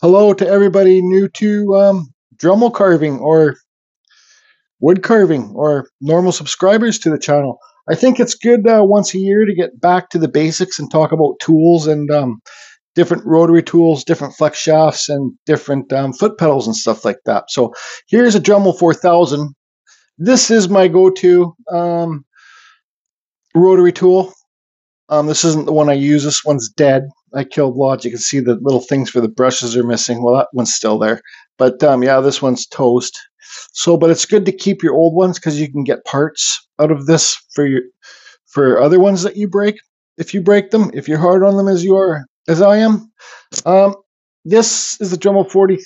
Hello to everybody new to um, Dremel carving or wood carving or normal subscribers to the channel. I think it's good uh, once a year to get back to the basics and talk about tools and um, different rotary tools, different flex shafts, and different um, foot pedals and stuff like that. So here's a Dremel 4000. This is my go-to um, rotary tool. Um, this isn't the one I use. This one's dead. I killed lots. You can see the little things for the brushes are missing. Well, that one's still there. But um, yeah, this one's toast. So, but it's good to keep your old ones because you can get parts out of this for your for other ones that you break. If you break them, if you're hard on them as you are as I am. Um, this is the Dremel forty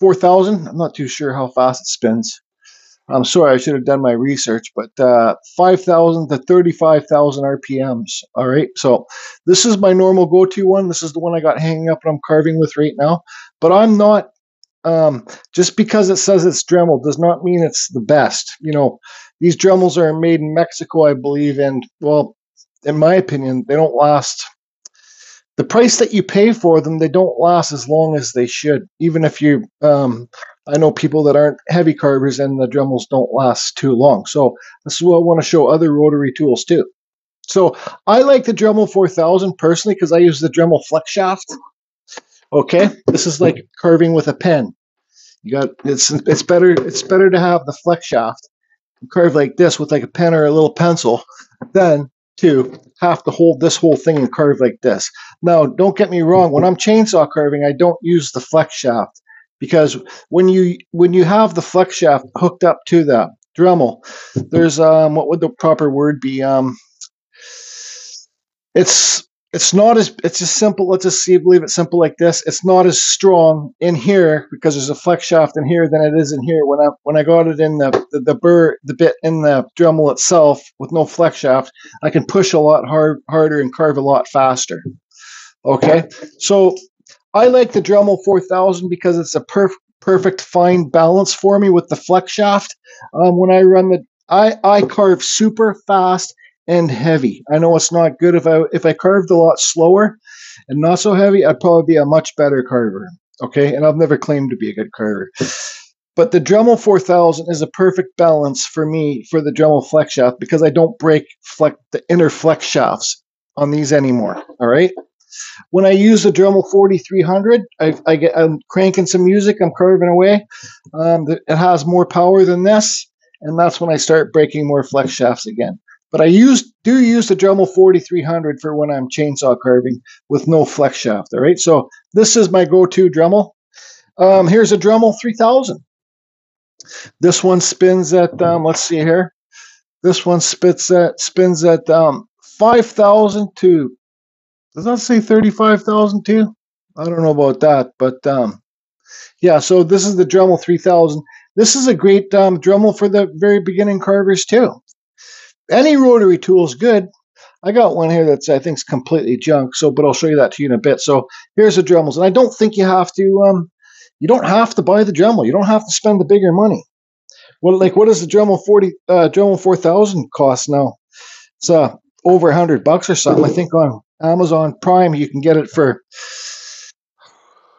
four thousand. I'm not too sure how fast it spins. I'm sorry, I should have done my research, but uh, 5,000 to 35,000 RPMs. All right, so this is my normal go-to one. This is the one I got hanging up and I'm carving with right now. But I'm not, um, just because it says it's Dremel does not mean it's the best. You know, these Dremels are made in Mexico, I believe, and well, in my opinion, they don't last the price that you pay for them, they don't last as long as they should. Even if you, um, I know people that aren't heavy carvers and the Dremels don't last too long. So this is what I want to show other rotary tools too. So I like the Dremel 4000 personally because I use the Dremel flex shaft. Okay, this is like carving with a pen. You got it's it's better it's better to have the flex shaft carve like this with like a pen or a little pencil than to have to hold this whole thing and carve like this. Now, don't get me wrong. When I'm chainsaw carving, I don't use the flex shaft because when you when you have the flex shaft hooked up to the Dremel, there's um what would the proper word be? Um, it's it's not as it's as simple. Let's just see, believe it simple like this. It's not as strong in here because there's a flex shaft in here than it is in here. When I when I got it in the the, the burr the bit in the Dremel itself with no flex shaft, I can push a lot hard harder and carve a lot faster. Okay, so I like the Dremel 4000 because it's a perfect perfect fine balance for me with the flex shaft. Um, when I run the I I carve super fast and heavy. I know it's not good if I if I carved a lot slower and not so heavy, I'd probably be a much better carver. Okay, and I've never claimed to be a good carver. But the Dremel 4000 is a perfect balance for me for the Dremel flex shaft because I don't break flex, the inner flex shafts on these anymore. All right. When I use the Dremel 4300, I, I get I'm cranking some music, I'm carving away. Um, it has more power than this, and that's when I start breaking more flex shafts again. But I use do use the Dremel 4300 for when I'm chainsaw carving with no flex shaft. All right, so this is my go-to Dremel. Um, here's a Dremel 3000. This one spins at um, let's see here. This one spits at spins at um, 5,000 to does that say 35,000 too? I don't know about that, but um, yeah. So this is the Dremel 3000. This is a great um, Dremel for the very beginning carvers too any rotary tool is good. I got one here that's I think is completely junk. So, but I'll show you that to you in a bit. So here's the Dremels, and I don't think you have to. Um, you don't have to buy the Dremel. You don't have to spend the bigger money. What like what does the Dremel forty uh, Dremel four thousand cost now? It's uh over hundred bucks or something. I think on Amazon Prime you can get it for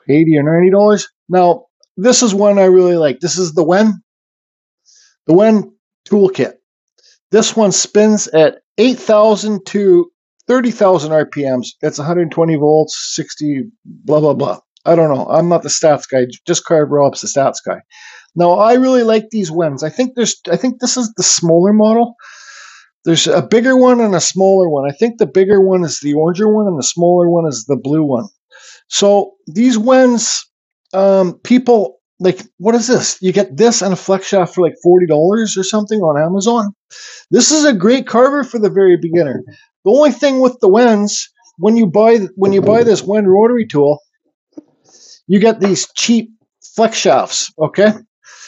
eighty or ninety dollars. Now this is one I really like. This is the Wen, the Wen toolkit. This one spins at 8,000 to 30,000 RPMs. It's 120 volts, 60, blah, blah, blah. I don't know. I'm not the stats guy. Just Carve Rob's the stats guy. Now, I really like these Wens. I think there's, I think this is the smaller model. There's a bigger one and a smaller one. I think the bigger one is the oranger one and the smaller one is the blue one. So these Wens, um, people like what is this? You get this and a flex shaft for like forty dollars or something on Amazon. This is a great carver for the very beginner. The only thing with the Wens, when you buy when you buy this Wen rotary tool, you get these cheap flex shafts. Okay,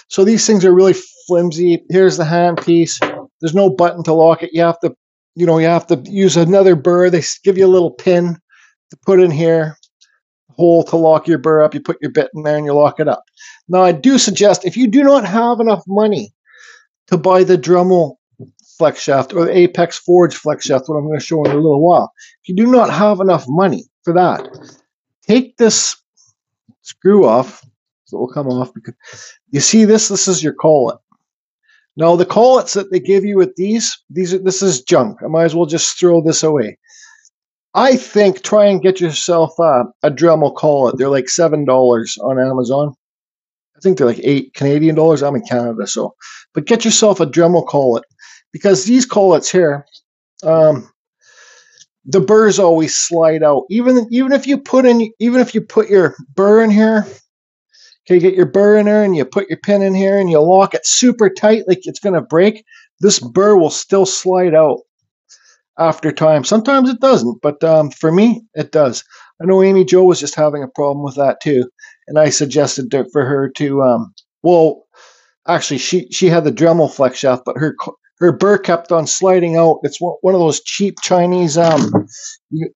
so these things are really flimsy. Here's the hand piece. There's no button to lock it. You have to, you know, you have to use another burr. They give you a little pin to put in here hole to lock your burr up. You put your bit in there and you lock it up. Now, I do suggest if you do not have enough money to buy the Dremel flex shaft or the Apex Forge flex shaft, what I'm going to show in a little while, if you do not have enough money for that, take this screw off. So it will come off because you see this. This is your collet. Now the collets that they give you with these, these are, this is junk. I might as well just throw this away. I think try and get yourself uh, a Dremel collet. They're like seven dollars on Amazon. I think they're like eight Canadian dollars. I'm in Canada, so but get yourself a Dremel collet because these collets here, um, the burrs always slide out. Even even if you put in even if you put your burr in here, okay, get your burr in there and you put your pin in here and you lock it super tight like it's gonna break. This burr will still slide out after time. Sometimes it doesn't, but um, for me, it does. I know Amy Joe was just having a problem with that too, and I suggested to, for her to, um, well, actually, she she had the Dremel flex shaft, but her her burr kept on sliding out. It's one of those cheap Chinese, um, you,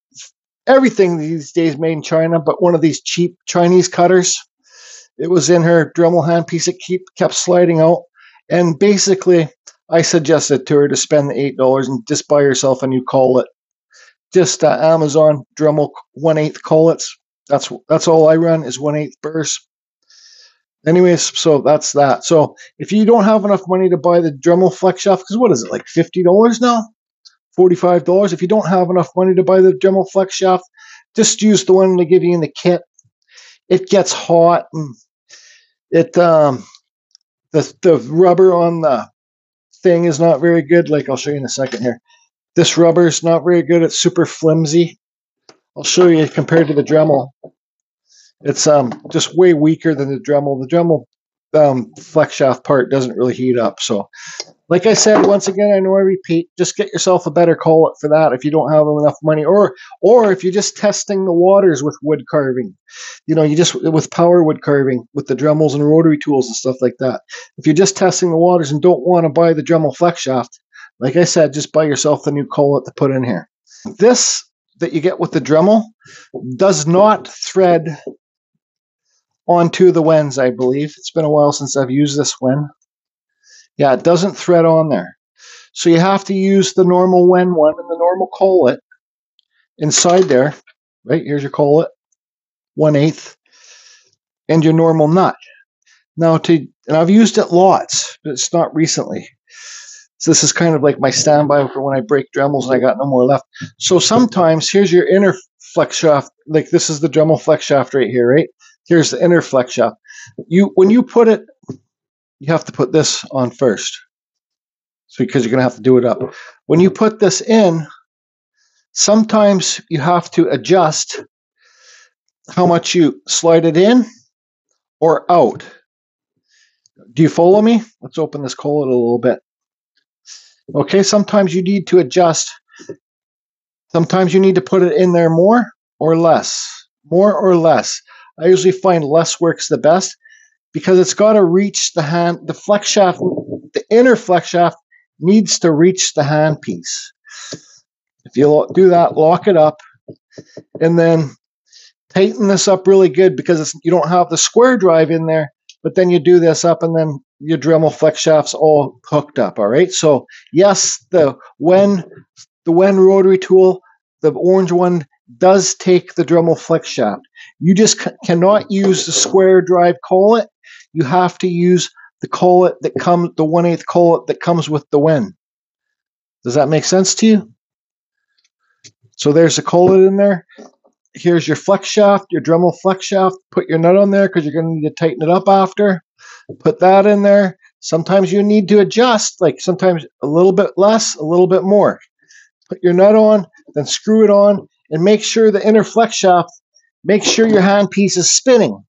everything these days made in China, but one of these cheap Chinese cutters. It was in her Dremel handpiece. It keep, kept sliding out, and basically I suggested to her to spend the eight dollars and just buy yourself a new collet. Just uh, Amazon Dremel one eighth collets. That's that's all I run is one eighth burrs. Anyways, so that's that. So if you don't have enough money to buy the Dremel flex shaft, because what is it like fifty dollars now? Forty-five dollars. If you don't have enough money to buy the Dremel flex shaft, just use the one they give you in the kit. It gets hot and it um the the rubber on the thing is not very good. Like I'll show you in a second here. This rubber is not very good. It's super flimsy. I'll show you compared to the Dremel. It's um just way weaker than the Dremel. The Dremel um, flex shaft part doesn't really heat up. So, like I said, once again, I know I repeat, just get yourself a better collet for that if you don't have enough money, or or if you're just testing the waters with wood carving. You know, you just with power wood carving with the Dremels and rotary tools and stuff like that. If you're just testing the waters and don't want to buy the Dremel flex shaft, like I said, just buy yourself the new collet to put in here. This that you get with the Dremel does not thread onto the Wens, I believe. It's been a while since I've used this Wen. Yeah, it doesn't thread on there. So you have to use the normal Wen one and the normal collet inside there. Right, here's your collet, one eighth, and your normal nut. Now to and I've used it lots, but it's not recently. So this is kind of like my standby for when I break Dremels and I got no more left. So sometimes here's your inner flex shaft, like this is the Dremel flex shaft right here, right? Here's the inner flex shaft. You when you put it, you have to put this on first. So because you're gonna have to do it up. When you put this in, sometimes you have to adjust how much you slide it in or out. Do you follow me? Let's open this collet a little bit. Okay, sometimes you need to adjust. Sometimes you need to put it in there more or less. More or less. I usually find less works the best because it's got to reach the hand, the flex shaft, the inner flex shaft needs to reach the hand piece. If you do that, lock it up, and then tighten this up really good because you don't have the square drive in there, but then you do this up and then your Dremel flex shaft's all hooked up. All right. So yes, the Wen the Wen rotary tool, the orange one does take the Dremel flex shaft. You just c- cannot use the square drive collet. You have to use the collet that comes, the one eighth collet that comes with the Wen. Does that make sense to you? So there's a collet in there. Here's your flex shaft, your Dremel flex shaft. Put your nut on there because you're going to need to tighten it up after. Put that in there. Sometimes you need to adjust, like sometimes a little bit less, a little bit more. Put your nut on, then screw it on, and make sure the inner flex shaft, make sure your handpiece is spinning.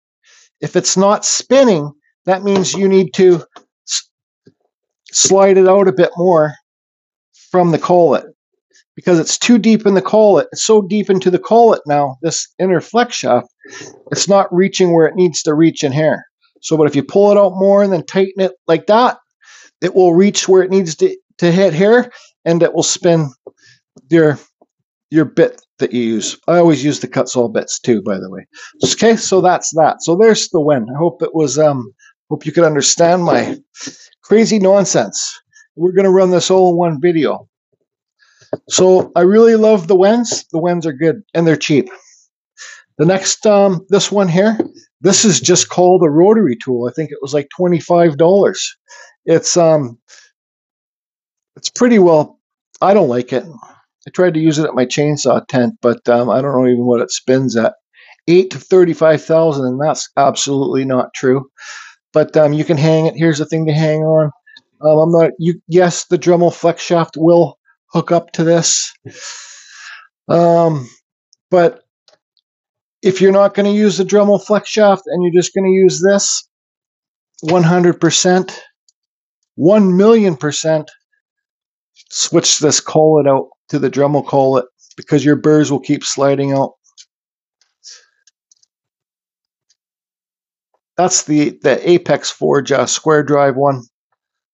If it's not spinning, that means you need to slide it out a bit more from the collet because it's too deep in the collet. It's so deep into the collet now, this inner flex shaft, it's not reaching where it needs to reach in here. So, but if you pull it out more and then tighten it like that, it will reach where it needs to, to hit here and it will spin your your bit that you use. I always use the Kutzall bits too, by the way. Okay, so that's that. So there's the Wen. I hope it was um hope you could understand my crazy nonsense. We're gonna run this all in one video. So I really love the Wens. The Wens are good and they're cheap. The next um this one here, This is just called a rotary tool. I think it was like $25. It's um it's pretty well I don't like it. I tried to use it at my chainsaw tent, but um, I don't know even what it spins at. Eight to thirty-five thousand, and that's absolutely not true. But um, you can hang it. Here's the thing to hang on. Um, I'm not. You yes, the Dremel flex shaft will hook up to this. Um, but if you're not going to use the Dremel flex shaft and you're just going to use this, 100%, 1 million percent, switch this collet out to the Dremel collet because your burrs will keep sliding out. That's the, the Apex Forge uh, square drive one.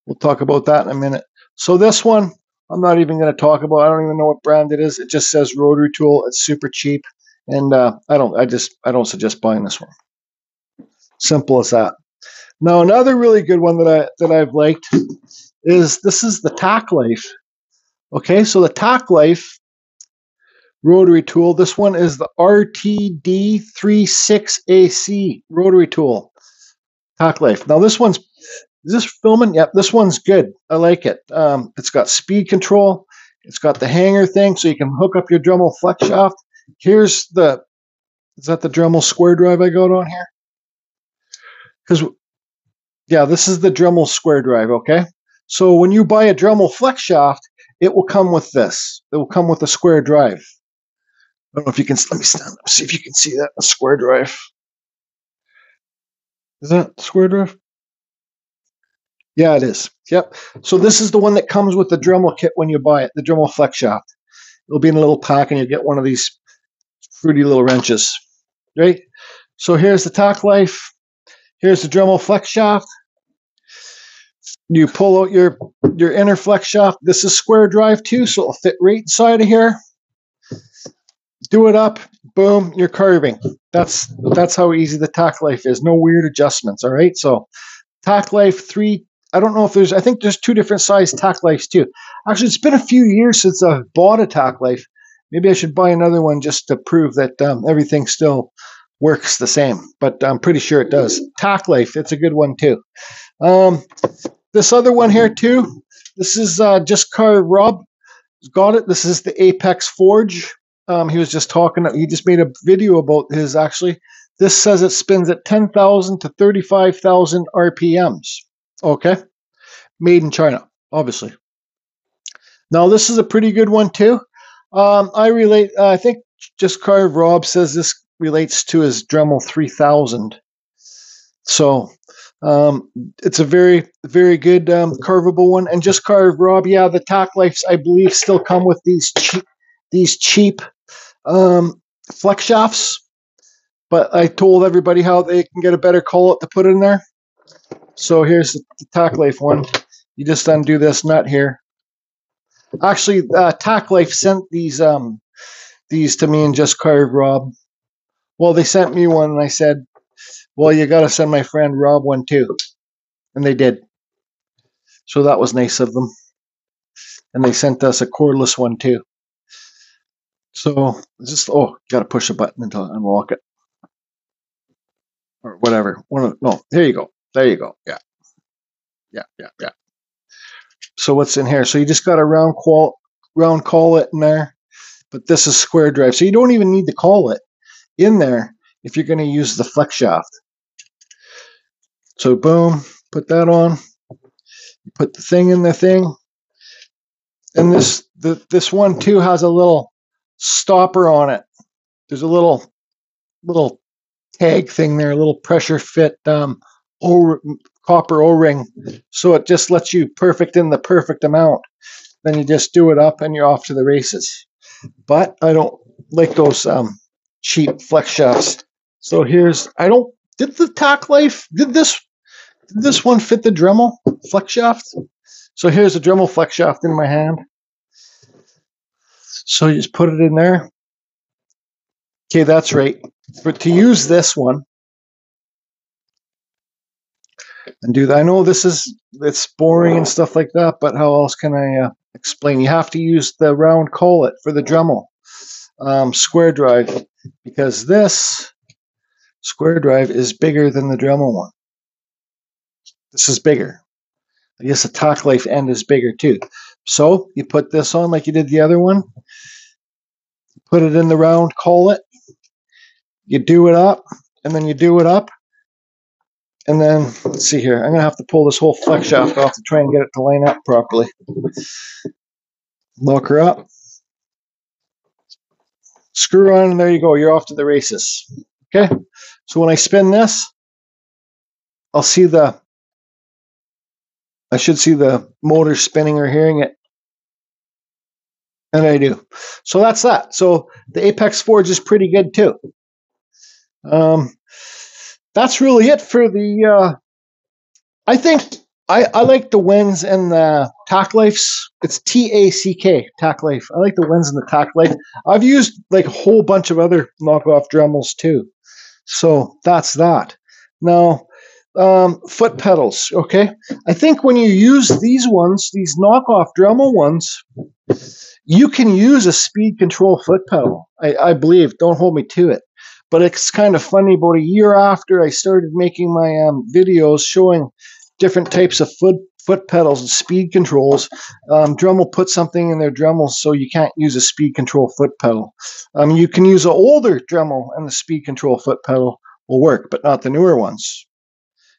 We'll talk about that in a minute. So this one, I'm not even going to talk about. I don't even know what brand it is. It just says rotary tool. It's super cheap, and uh, I don't. I just I don't suggest buying this one. Simple as that. Now another really good one that I that I've liked is this is the Tack Life. Okay, so the Tack Life rotary tool. This one is the RTD36AC rotary tool. Tack Life. Now this one's is this filming? Yep, this one's good. I like it. Um, it's got speed control. It's got the hanger thing, so you can hook up your Dremel flex shaft. Here's the is that the Dremel square drive I got on here? Because yeah, this is the Dremel square drive. Okay, so when you buy a Dremel flex shaft, it will come with this. It will come with a square drive. I don't know if you can. Let me stand up. See if you can see that a square drive. Is that square drive? Yeah, it is. Yep. So this is the one that comes with the Dremel kit when you buy it, the Dremel flex shaft. It'll be in a little pack, and you get one of these fruity little wrenches. Right. So here's the Tack Life. Here's the Dremel flex shaft you pull out your your inner flex shaft. This is square drive too, so it'll fit right inside of here. Do it up, boom, you're carving. That's that's how easy the tack life is. No weird adjustments. All right. So tack life three. I don't know if there's. I think there's two different size tack lives too. Actually, it's been a few years since I've bought a tack life. Maybe I should buy another one just to prove that um, everything still works the same. But I'm pretty sure it does. Tack life. It's a good one too. Um, this other one here too. This is uh, just Carve Rob got it. This is the Apex Forge. Um, he was just talking. He just made a video about his actually. This says it spins at 10,000 to 35,000 RPMs. Okay, made in China, obviously. Now this is a pretty good one too. Um, I relate. Uh, I think just Carve Rob says this relates to his Dremel 3000. So um, it's a very, very good um, carvable one. And just carve, Rob. Yeah, the tack lifes, I believe, still come with these cheap, these cheap um, flex shafts. But I told everybody how they can get a better collet to put in there. So here's the, the tack life one. You just undo this nut here. Actually, uh, Tack Life sent these um, these to me and just Carve Rob. Well, they sent me one, and I said, well, you got to send my friend Rob one too. And they did. So that was nice of them. And they sent us a cordless one too. So just, oh, got to push a button until unlock it. Or whatever. One of, no, there you go. There you go. Yeah. Yeah, yeah, yeah. So what's in here? So you just got a round qual round collet in there, but this is square drive. So you don't even need to collet in there if you're going to use the flex shaft. So boom, put that on. Put the thing in the thing. And this the, this one too has a little stopper on it. There's a little little tag thing there, a little pressure fit um, o- copper O-ring. So it just lets you perfect in the perfect amount. Then you just do it up and you're off to the races. But I don't like those um, cheap flex shafts. So here's I don't did the tack life did this did this one fit the Dremel flex shaft? So here's a Dremel flex shaft in my hand. So you just put it in there. Okay, that's right. But to use this one and do that, I know this is it's boring and stuff like that, but how else can I uh, explain? You have to use the round collet for the Dremel um, square drive because this square drive is bigger than the Dremel one. This is bigger. I guess the Tack Life end is bigger too. So you put this on like you did the other one. Put it in the round collet. You do it up, and then you do it up. And then, let's see here. I'm going to have to pull this whole flex shaft off to try and get it to line up properly. Lock her up. Screw on, and there you go. You're off to the races. Okay? So when I spin this, I'll see the I should see the motor spinning or hearing it. And I do. So that's that. So the Apex Forge is pretty good too. Um, that's really it for the. Uh, I think I, I like the Wens and the tack Lifes. It's T A C K, tack Life. I like the Wens and the tack Life. I've used like a whole bunch of other knockoff Dremels too. So that's that. Now, um, foot pedals. Okay, I think when you use these ones, these knockoff Dremel ones, you can use a speed control foot pedal. I, I believe. Don't hold me to it, but it's kind of funny. About a year after I started making my um, videos showing different types of foot foot pedals and speed controls, um, Dremel put something in their Dremel so you can't use a speed control foot pedal. Um, you can use an older Dremel and the speed control foot pedal will work, but not the newer ones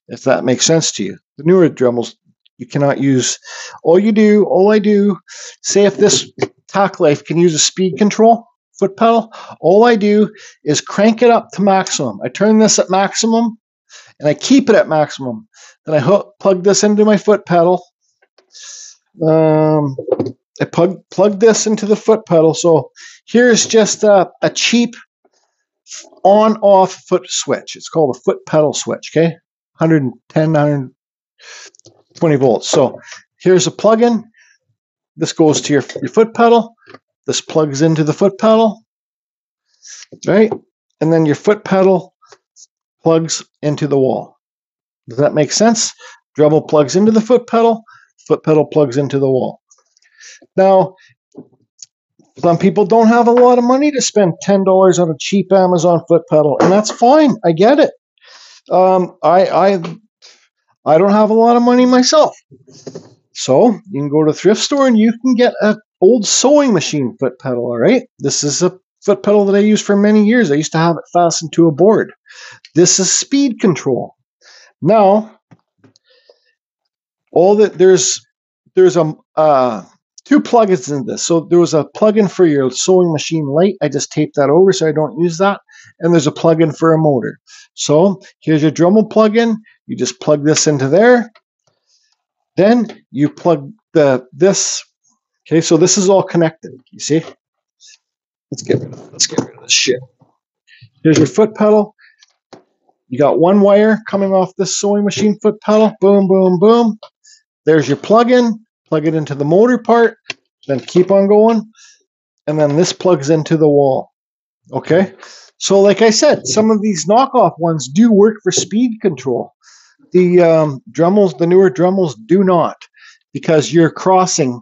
if that makes sense to you. The newer Dremels, you cannot use. All you do, all I do, say if this Tack Life can use a speed control foot pedal, all I do is crank it up to maximum. I turn this at maximum and I keep it at maximum. Then I hook, plug this into my foot pedal. Um, I plug, plug this into the foot pedal. So here's just a, a cheap on off foot switch. It's called a foot pedal switch. Okay. 110, 120 volts. So here's a plug-in. This goes to your, your foot pedal. This plugs into the foot pedal, right? And then your foot pedal plugs into the wall. Does that make sense? Dremel plugs into the foot pedal, foot pedal plugs into the wall. Now, some people don't have a lot of money to spend $10 on a cheap Amazon foot pedal, and that's fine. I get it. Um, I I I don't have a lot of money myself, so you can go to thrift store and you can get an old sewing machine foot pedal. All right, this is a foot pedal that I used for many years. I used to have it fastened to a board. This is speed control. Now, all that there's there's a uh, two plugins in this. So there was a plugin for your sewing machine light. I just taped that over so I don't use that. And there's a plugin for a motor. So here's your Dremel plugin. You just plug this into there. Then you plug the this. Okay, so this is all connected. You see? Let's get rid of let's get rid of this shit. Here's your foot pedal. You got one wire coming off this sewing machine foot pedal. Boom, boom, boom. There's your plug-in. Plug it into the motor part. Then keep on going. And then this plugs into the wall. Okay? So, like I said, some of these knockoff ones do work for speed control. The um, Dremels, the newer Dremels, do not because you're crossing.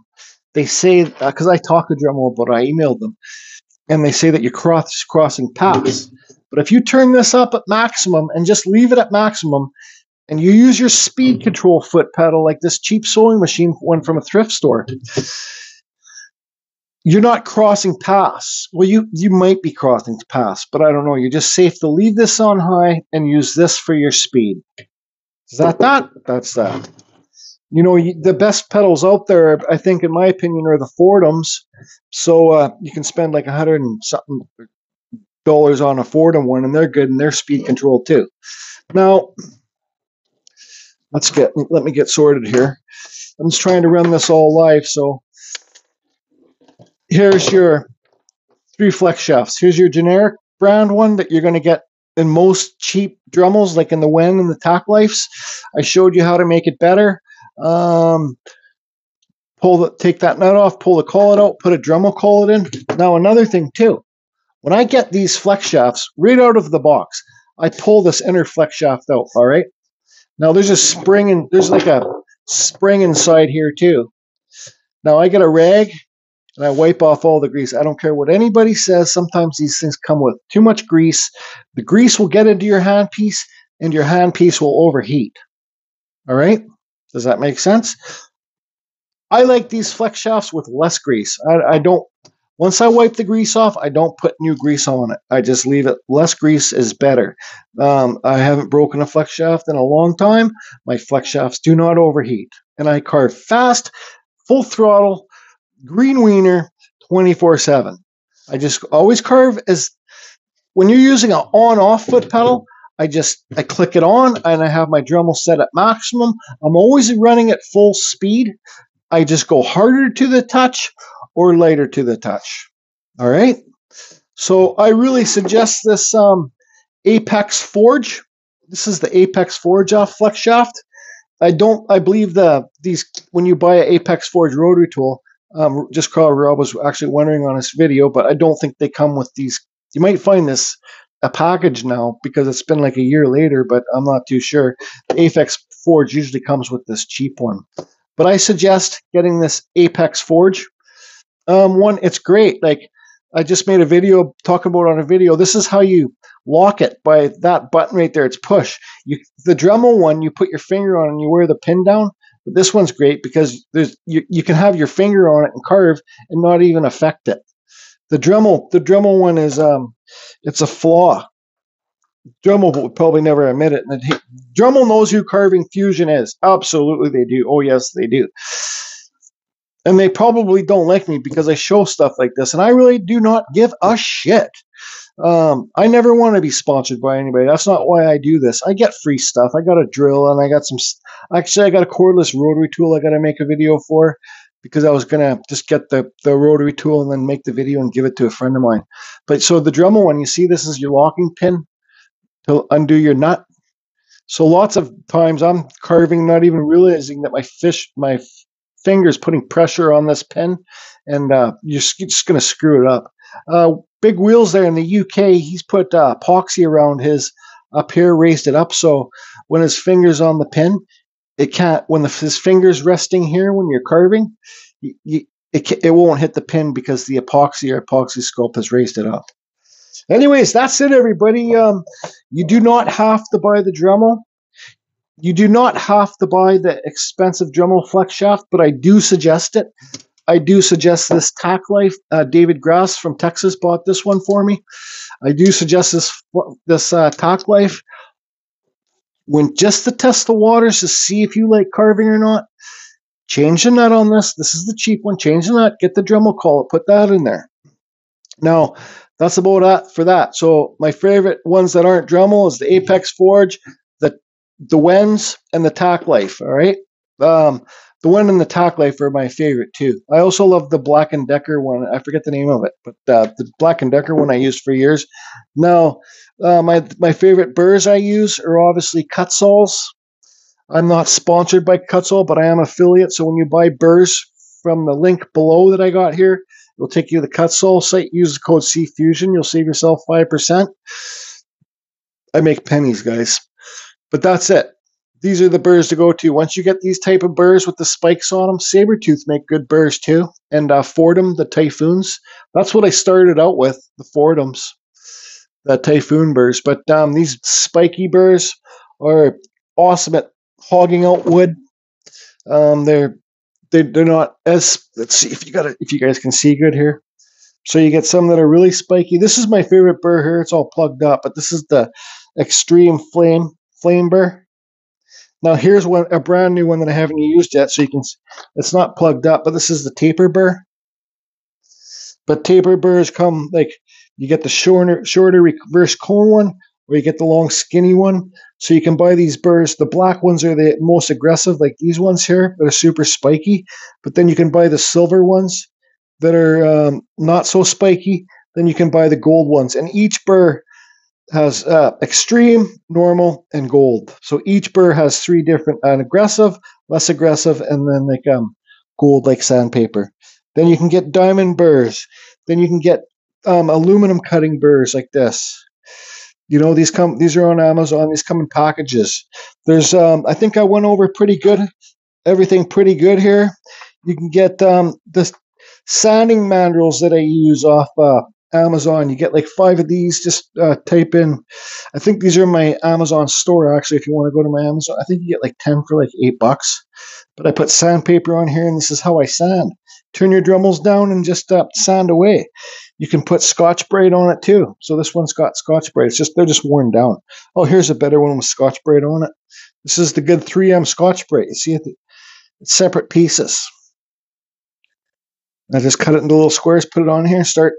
They say because uh, I talked to Dremel but I emailed them, and they say that you're cross crossing paths. But if you turn this up at maximum and just leave it at maximum, and you use your speed control foot pedal like this cheap sewing machine one from a thrift store, you're not crossing paths. Well, you you might be crossing paths, but I don't know. You're just safe to leave this on high and use this for your speed. Is that that? That's that. You know, the best pedals out there, I think, in my opinion, are the Foredoms. So uh, you can spend like a hundred and something dollars on a Foredom one, and they're good and they're speed control too. Now, let's get let me get sorted here. I'm just trying to run this all live, so here's your three flex shafts. Here's your generic brand one that you're going to get in most cheap Dremels, like in the Wen and the Tack Lifes. I showed you how to make it better. Um, pull the take that nut off, pull the collet out, put a Dremel collet in. Now another thing too, when I get these flex shafts right out of the box, I pull this inner flex shaft out. All right. Now there's a spring and there's like a spring inside here too. Now I get a rag and I wipe off all the grease. I don't care what anybody says. Sometimes these things come with too much grease. The grease will get into your handpiece and your handpiece will overheat. All right? Does that make sense? I like these flex shafts with less grease. I, I don't once I wipe the grease off, I don't put new grease on it. I just leave it. Less grease is better. Um, I haven't broken a flex shaft in a long time. My flex shafts do not overheat. And I carve fast, full throttle, green wiener, 24 7. I just always carve as when you're using an on off foot pedal, I just I click it on and I have my Dremel set at maximum. I'm always running at full speed. I just go harder to the touch or lighter to the touch. All right. So I really suggest this um, Apex Forge. This is the Apex Forge off flex shaft. I don't. I believe the these when you buy an Apex Forge rotary tool. Um, just Carve Rob was actually wondering on this video, but I don't think they come with these. You might find this a package now because it's been like a year later, but I'm not too sure. The Apex Forge usually comes with this cheap one, but I suggest getting this Apex Forge. Um, one, it's great. Like I just made a video talking about on a video. This is how you lock it by that button right there. It's push. You the Dremel one, you put your finger on and you wear the pin down. But this one's great because there's you, you can have your finger on it and carve and not even affect it. The Dremel the Dremel one is um it's a flaw. Dremel would probably never admit it. And Dremel knows who carving fusion is. Absolutely, they do. Oh yes, they do and they probably don't like me because I show stuff like this, and I really do not give a shit. Um, I never want to be sponsored by anybody. That's not why I do this. I get free stuff. I got a drill, and I got some. Actually, I got a cordless rotary tool. I got to make a video for because I was gonna just get the the rotary tool and then make the video and give it to a friend of mine. But so the Dremel one, you see, this is your locking pin to undo your nut. So lots of times I'm carving, not even realizing that my fish, my fingers putting pressure on this pin, and uh, you're just going to screw it up. Uh, big wheels there in the UK. He's put uh, epoxy around his up here, raised it up so when his fingers on the pin, it can't. When the, his fingers resting here when you're carving, you, you, it it won't hit the pin because the epoxy or epoxy sculpt has raised it up. Anyways, that's it, everybody. Um, you do not have to buy the Dremel. You do not have to buy the expensive Dremel flex shaft, but I do suggest it. I do suggest this Tack Life. Uh, David Grass from Texas bought this one for me. I do suggest this this uh, Tack Life when just to test the waters to see if you like carving or not. Change the nut on this. This is the cheap one. Change the nut. Get the Dremel collet. Put that in there. Now, that's about it for that. So my favorite ones that aren't Dremel is the Apex Forge, the the Wens and the Tack Life. All right. Um, the one and the Tack Life are my favorite too. I also love the Black and Decker one. I forget the name of it, but uh, the Black and Decker one I used for years. Now, uh, my my favorite burrs I use are obviously Kutzalls. I'm not sponsored by Kutzall, but I am affiliate. So when you buy burrs from the link below that I got here, it'll take you to the Kutzall site. Use the code C Fusion. You'll save yourself five percent. I make pennies, guys. But that's it. These are the burrs to go to. Once you get these type of burrs with the spikes on them, Sabertooth make good burrs too. And uh, Foredom, the Typhoons. That's what I started out with, the Foredoms, the Typhoon burrs. But um, these spiky burrs are awesome at hogging out wood. Um, they're they're, they're not as let's see if you got if you guys can see good here. So you get some that are really spiky. This is my favorite burr here. It's all plugged up, but this is the extreme flame flame burr. Now here's one a brand new one that I haven't used yet, so you can it's not plugged up, but this is the taper burr. But taper burrs come like you get the shorter shorter reverse cone one, or you get the long skinny one. So you can buy these burrs. The black ones are the most aggressive, like these ones here, that are super spiky. But then you can buy the silver ones that are um, not so spiky. Then you can buy the gold ones, and each burr has uh, extreme, normal, and gold. So each burr has three different: an aggressive, less aggressive, and then like um, gold like sandpaper. Then you can get diamond burrs. Then you can get um, aluminum cutting burrs like this. You know these come these are on Amazon. These come in packages. There's um, I think I went over pretty good, everything pretty good here. You can get um, this sanding mandrels that I use off uh, Amazon. You get like five of these. Just uh, type in. I think these are my Amazon store. Actually, if you want to go to my Amazon, I think you get like ten for like eight bucks. But I put sandpaper on here, and this is how I sand. Turn your Dremels down and just uh, sand away. You can put Scotch-Brite on it too. So this one's got Scotch-Brite. It's just they're just worn down. Oh, here's a better one with Scotch-Brite on it. This is the good 3M Scotch-Brite. You see it? It's separate pieces. I just cut it into little squares, put it on here, start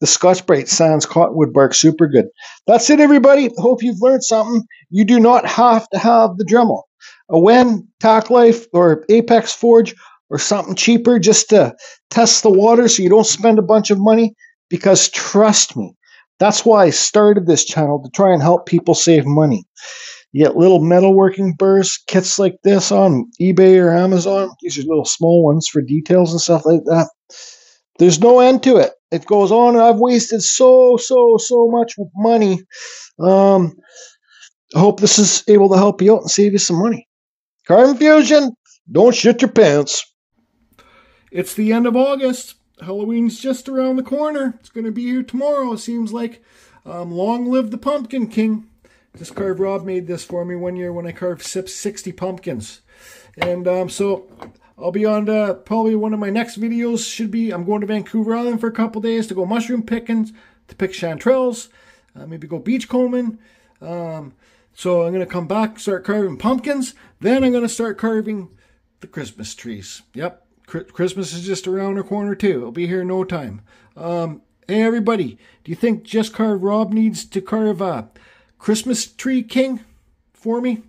the Scotch-Brite Sans Cottonwood Bark, super good. That's it, everybody. Hope you've learned something. You do not have to have the Dremel. A Wen, Tack Life, or Apex Forge, or something cheaper just to test the water so you don't spend a bunch of money. Because trust me, that's why I started this channel to try and help people save money. You get little metalworking burrs, kits like this on eBay or Amazon. These are little small ones for details and stuff like that. There's no end to it. It goes on, and I've wasted so, so, so much money. Um, I hope this is able to help you out and save you some money. Carving Fusion, don't shit your pants. It's the end of August. Halloween's just around the corner. It's going to be here tomorrow, it seems like. Um, long live the Pumpkin King. This carve Rob made this for me one year when I carved 60 pumpkins. And um, so I'll be on to probably one of my next videos should be I'm going to Vancouver Island for a couple days to go mushroom picking, to pick chanterelles, uh, maybe go beachcombing. Um, so I'm going to come back, start carving pumpkins. Then I'm going to start carving the Christmas trees. Yep, Christmas is just around the corner too. It'll be here in no time. Um, hey everybody, do you think Just Carve Rob needs to carve a Christmas tree king for me?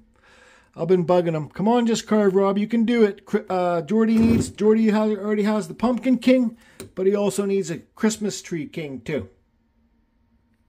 I've been bugging him. Come on, just carve, Rob. You can do it. Uh, Jordy needs. Jordy already has the pumpkin king, but he also needs a Christmas tree king too.